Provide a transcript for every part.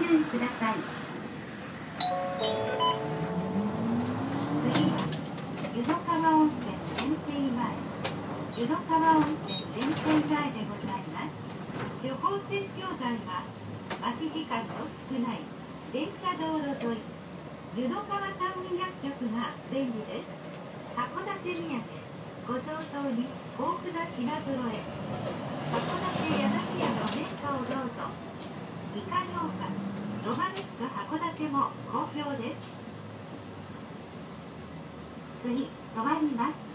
注意ください。次は湯の川温泉全景前。湯の川温泉全景前でございます。予報線教材は待ち時間の少ない電車道路沿い。湯の川タウン薬局が便利です。函館土産ご上等に豊富な品揃え。函館柳屋の麺価をどうぞイカ農家ロマネスク函館も好評です。次止まります。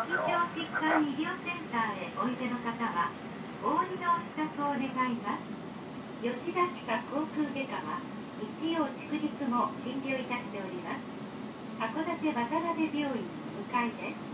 認知症疾患医療センターへおいでの方はお降りのお支度を願います吉田地下航空外科は日曜祝日も診療いた。しております函館渡辺病院向かいです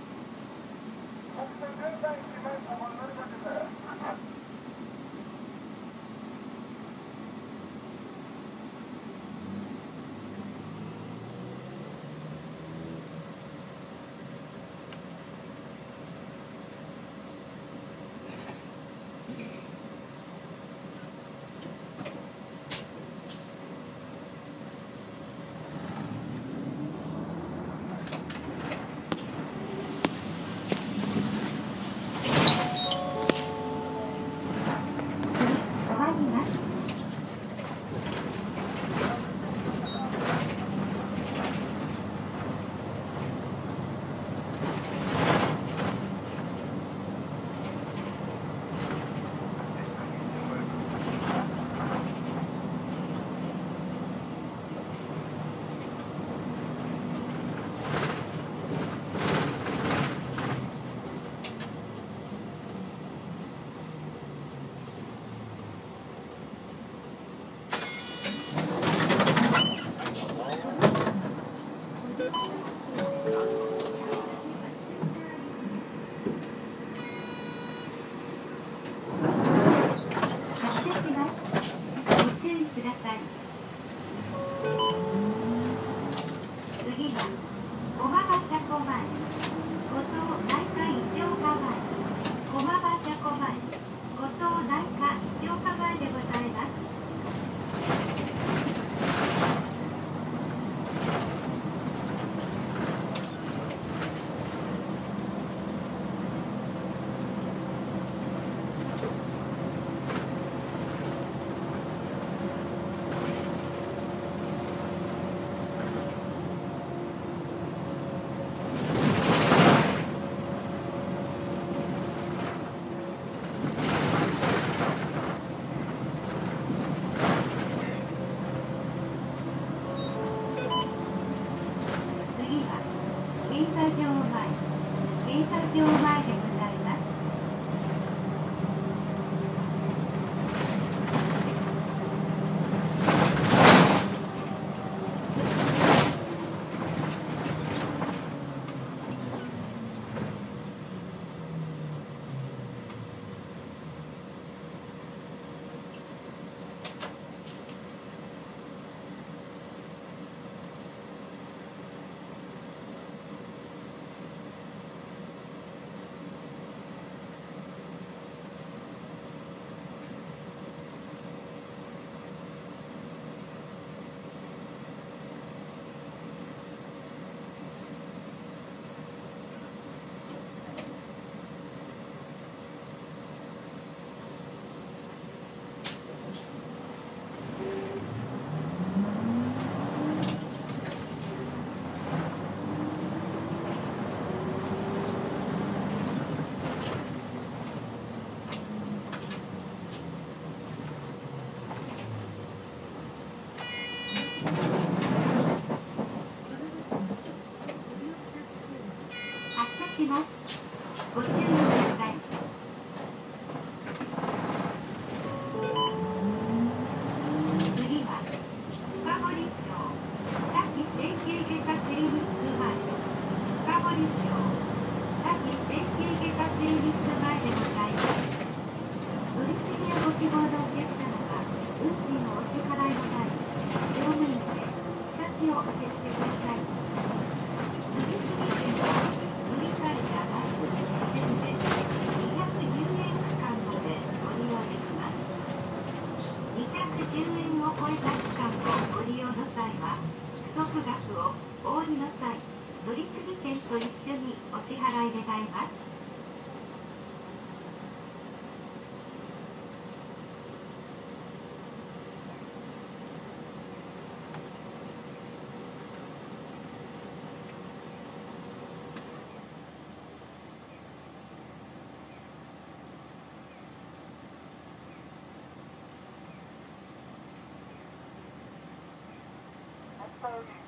30.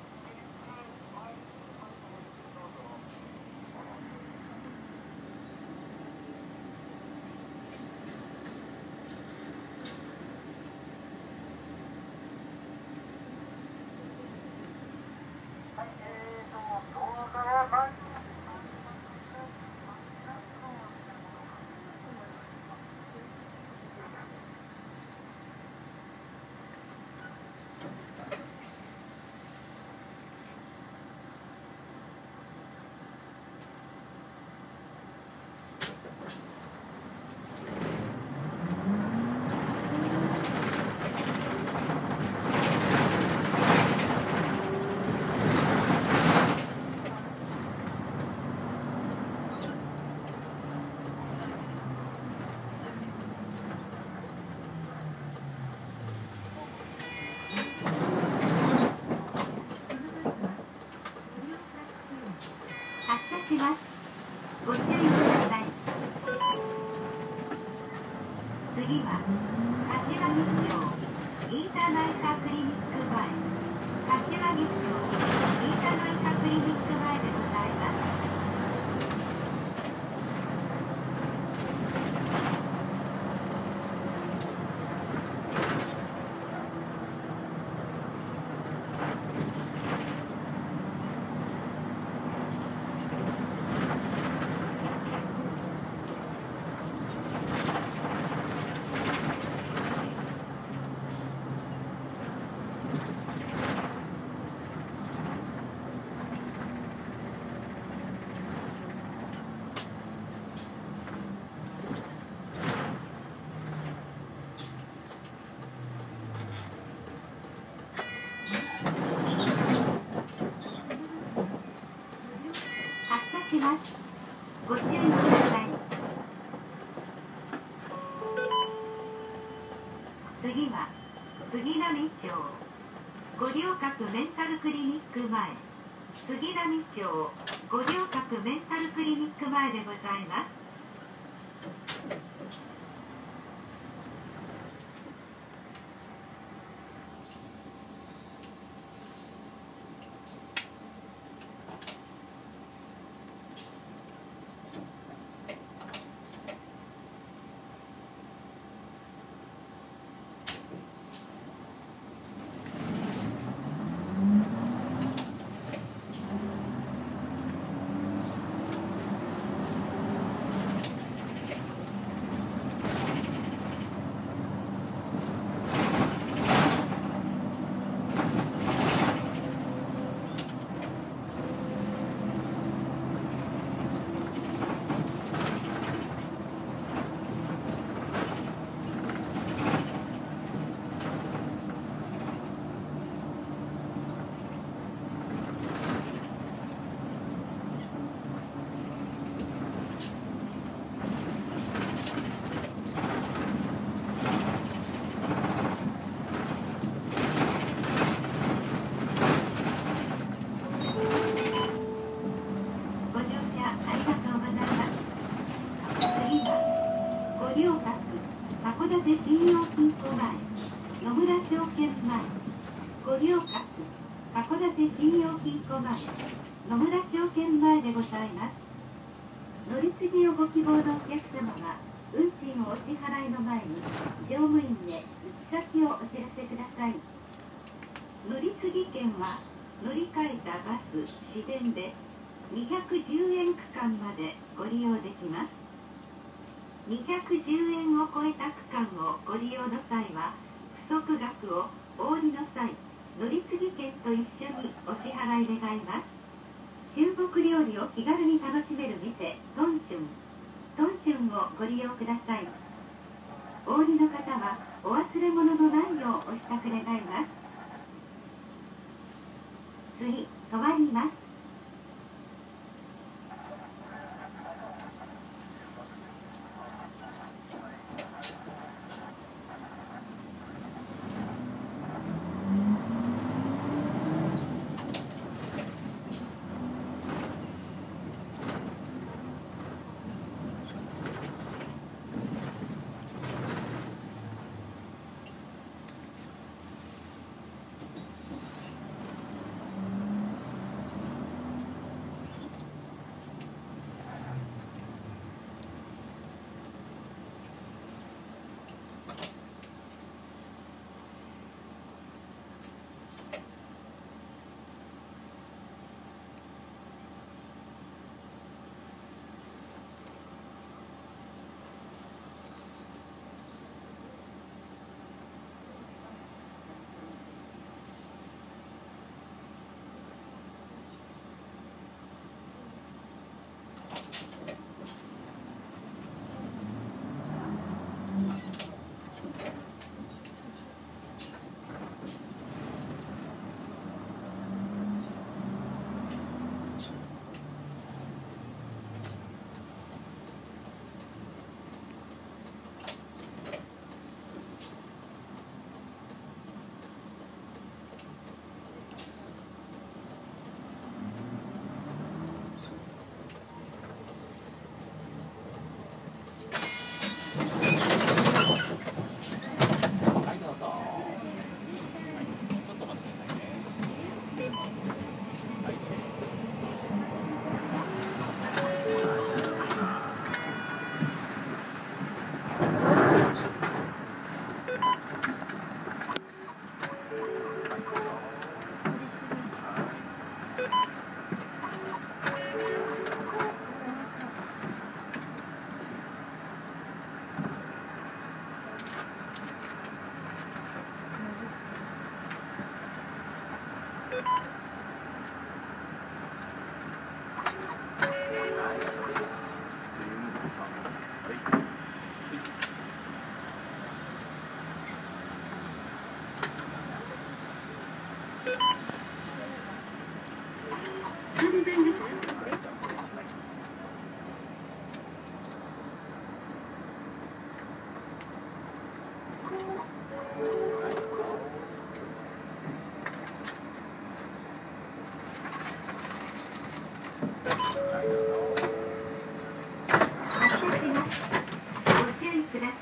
角メンタルクリニック前杉並町五稜郭メンタルクリニック前でございます。国料理を気軽に楽しめる店トンチュン。トンチュンをご利用ください。お降りの方はお忘れ物のないようお支度願います。次止まります。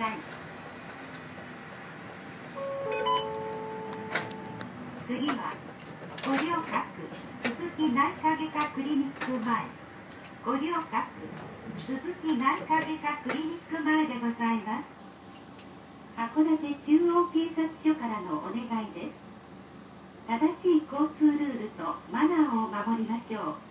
さい次は五稜郭鈴木内科外科クリニック前五稜郭鈴木内科外科クリニック前でございます。函館中央警察署からのお願いです。正しい交通ルールとマナーを守りましょう。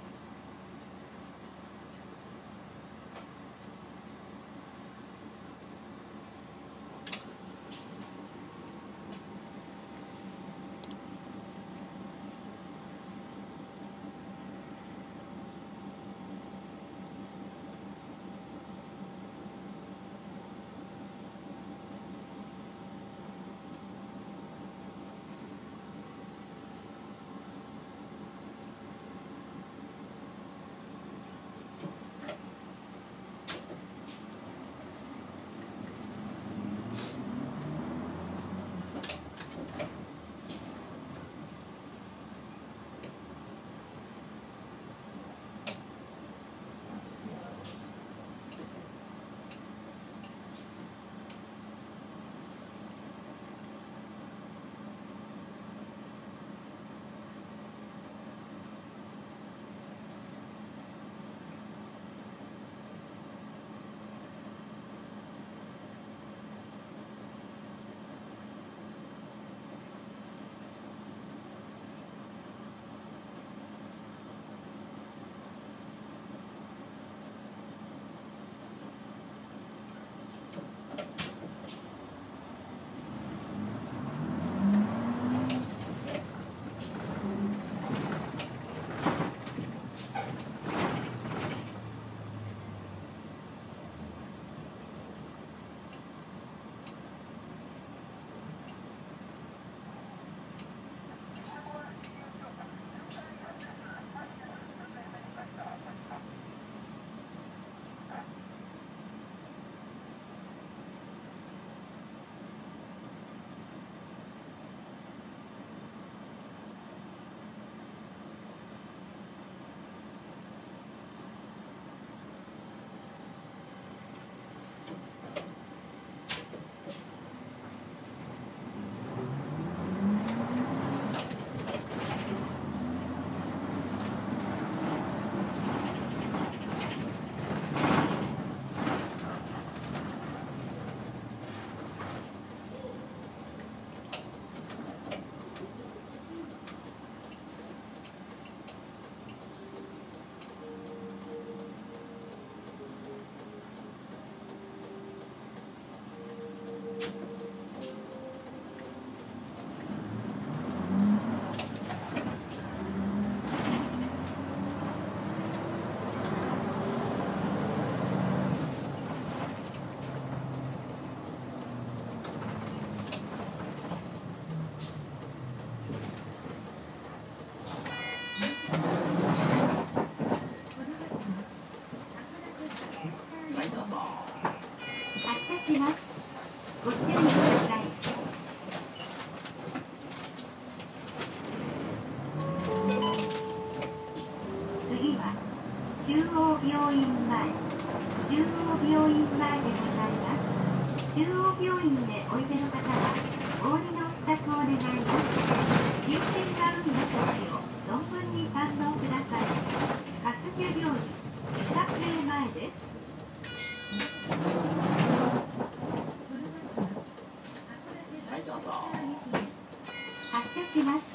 します。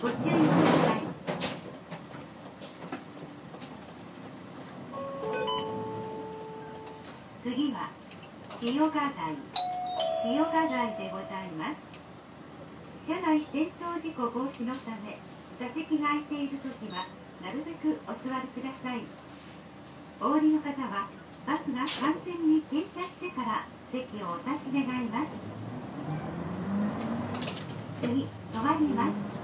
ご注意ください次は清賀台清賀台でございます。車内転倒事故防止のため座席が空いているときはなるべくお座りください。お降りの方はバスが完全に停車してから席をお立ち願います。次止まりま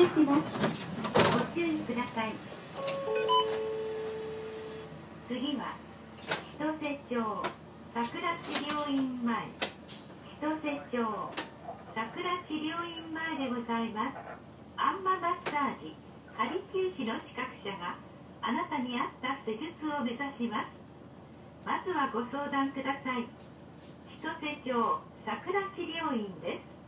ご注意ください。次は千歳町桜治療院前。千歳町桜治療院前でございます。アンママッサージ針灸師の資格者があなたに合った施術を目指します。まずはご相談ください。千歳町桜治療院です。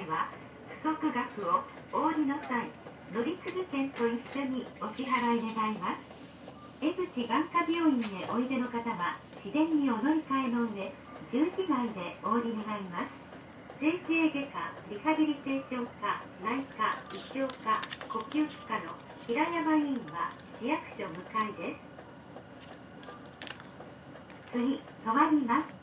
際は不足額をお降りの際乗り継ぎ券と一緒にお支払い願います。江口眼科病院へおいでの方は自然にお乗り換えの上10時内でお降り願います。整形外科リハビリテーション科内科胃腸科呼吸器科の平山医院は市役所向かいです。次止まります。